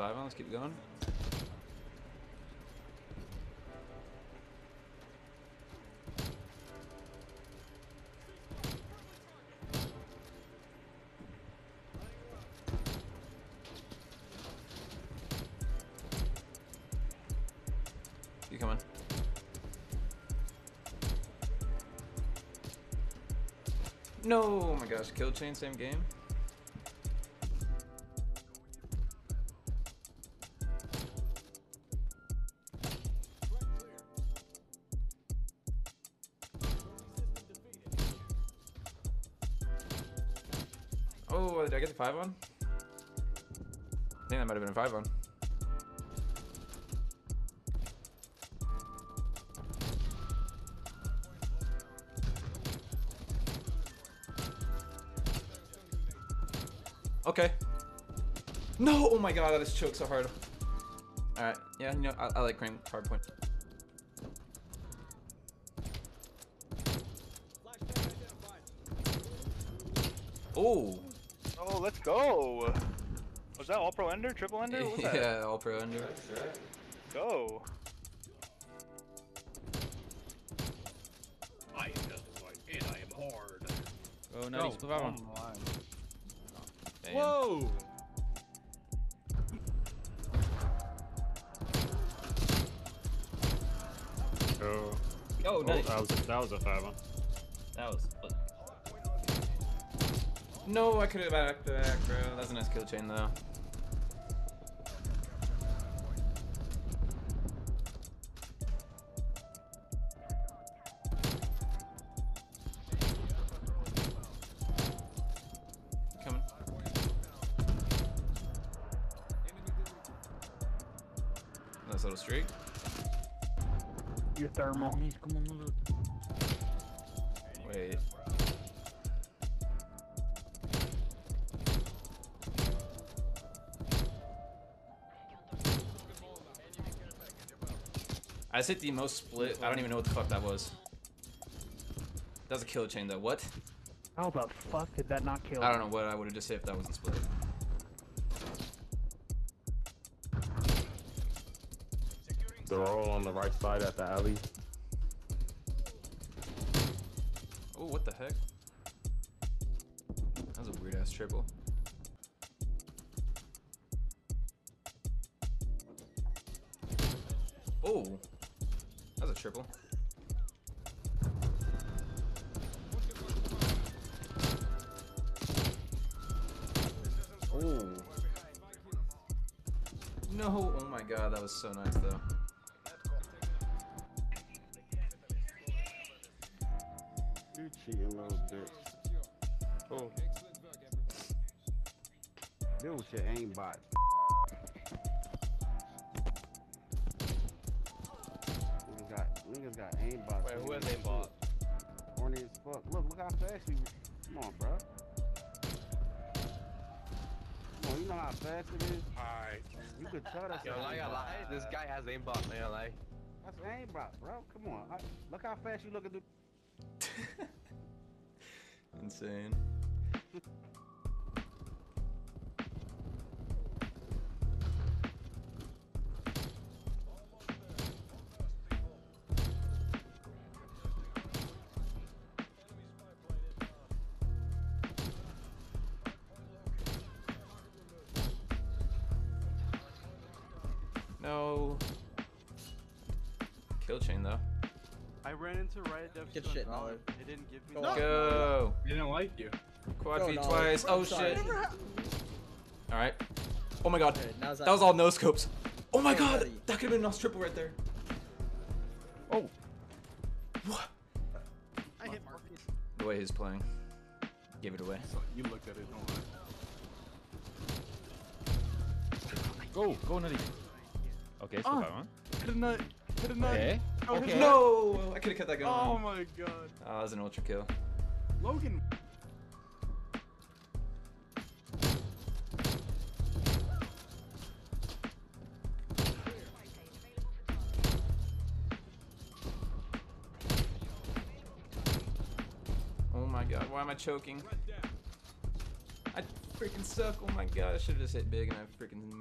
five on. Let's keep going. You coming? No, oh my gosh, kill chain, same game. Oh, did I get the five on? I think that might have been a five on. Okay. No! Oh my god, I just choke so hard. Alright, yeah, you know, I, I like cream hard point. Oh! Oh, let's go. Was that all pro ender, triple ender? What was that? yeah, all pro under. Go. I am justified and I am hard. Oh, no, Go. five on. Damn. Whoa! Oh, Oh, nice. that was a, that was a five one. That was. No, I could have back to back, bro. That's a nice kill chain, though. Coming. Nice little streak. Your thermal. Wait. I just hit the most split. I don't even know what the fuck that was. That was a kill chain though. What? How the fuck did that not kill? I don't know what I would have just hit if that wasn't split. They're all on the right side at the alley. Oh, what the heck? That was a weird ass triple. Triple. Oh. No, oh my god, that was so nice though. You cheating little bitch. Oh. This was your aimbot. Niggas got aimbots. Wait, who has niggas aimbot? Horny as fuck. Look, look how fast you. Come on, bro. Come on, you know how fast it is. Alright. You could tell that's Yo, an I gotta lie. This guy has aimbot, man. I gotta lie. That's an aimbot, bro. Come on. I, look how fast you look at the. Insane. No. Kill chain though. I ran into Riot Dev Good Stunt shit, Hall. It didn't give me Go the- on. Go. He didn't like you. Quad feed twice. Oh shit. All right. Oh my god. Okay, That was all no scopes. Oh my Oh, god. buddy. That could have been a nice triple right there. Oh. What? I hit Marcus. The way he's playing. Give it away. You looked at it, don't lie. Oh go, go nutty. Okay, so Ah. five. Hit a nut. Hit a nut. Okay. Oh, Okay. No! I could have kept that going. Oh Oh, my god. that was an ultra kill. Logan. Oh my god, why am I choking? I freaking suck. Oh my god, I should have just hit big and I freaking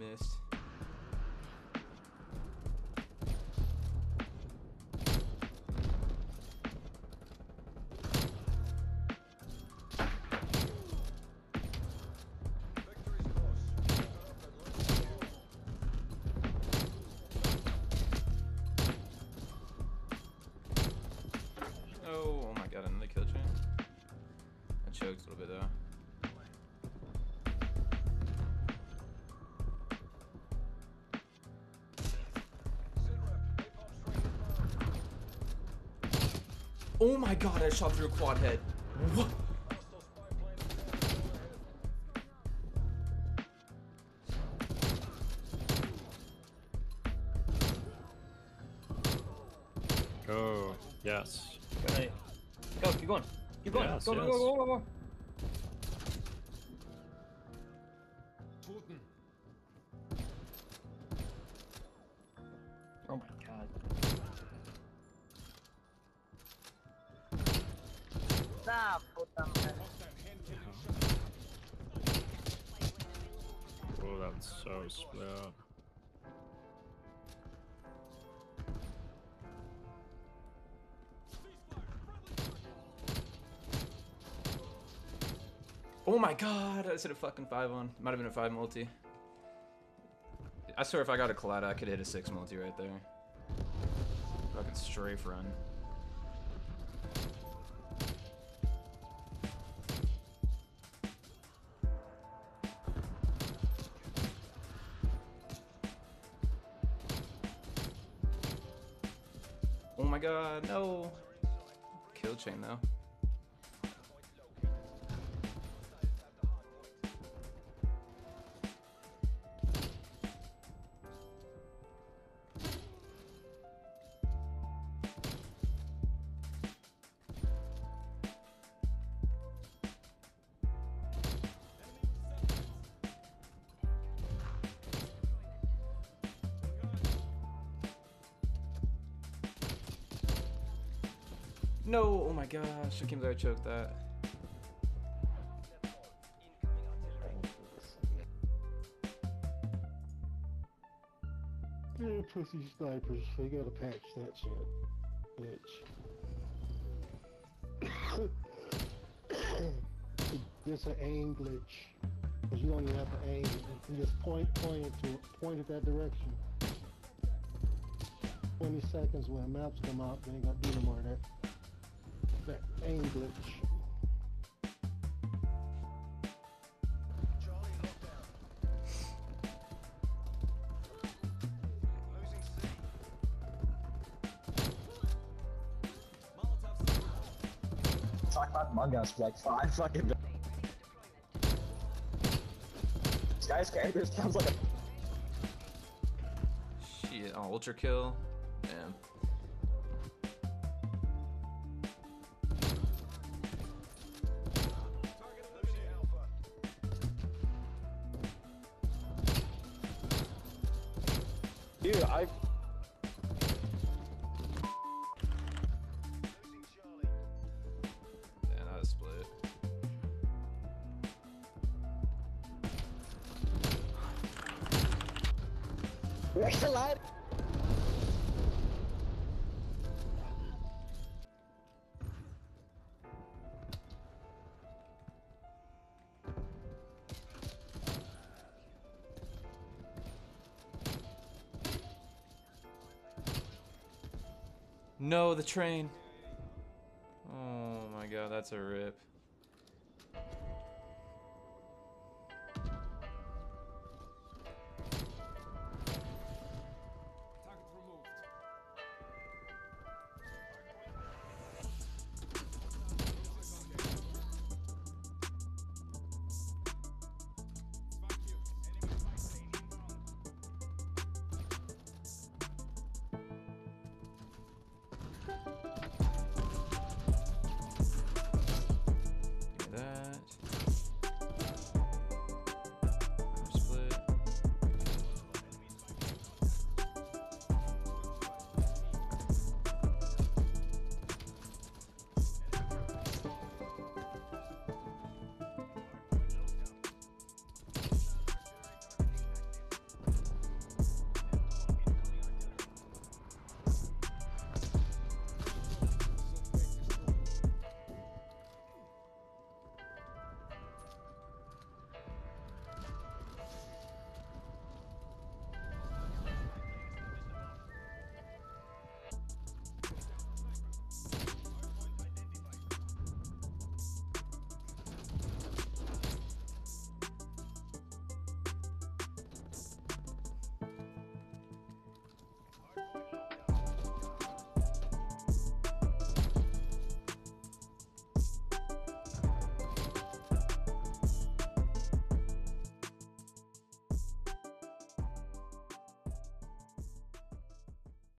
Oh, oh got another kill chain. I choked a little bit though. Oh my god, I shot through a quad head. What? Go. Yes. Go, keep going. Keep going. Yes, go, go, yes. go, go, go, go. Oh my god. Oh, that's so split. Oh my god, I said a fucking 5 on. Might have been a 5 multi. I swear if I got a collat, I could hit a 6 multi right there. Fucking strafe run. Oh my god, no. Kill chain though. No, oh my gosh, I can't believe I choked that. Yeah, pussy snipers. They gotta patch that shit. Bitch. It's an aim glitch. Cause you don't even have to aim. You just point, point it to point it that direction. 20 seconds when maps come out, they ain't gonna do no more of that. That aim glitch. Talk about Among Us for like five fucking. Skyscrapers sounds like a. Shit, oh, ultra kill. Damn. Dude, I. Yeah, that was split. Where's the light? No, the train. Oh my god, that's a rip.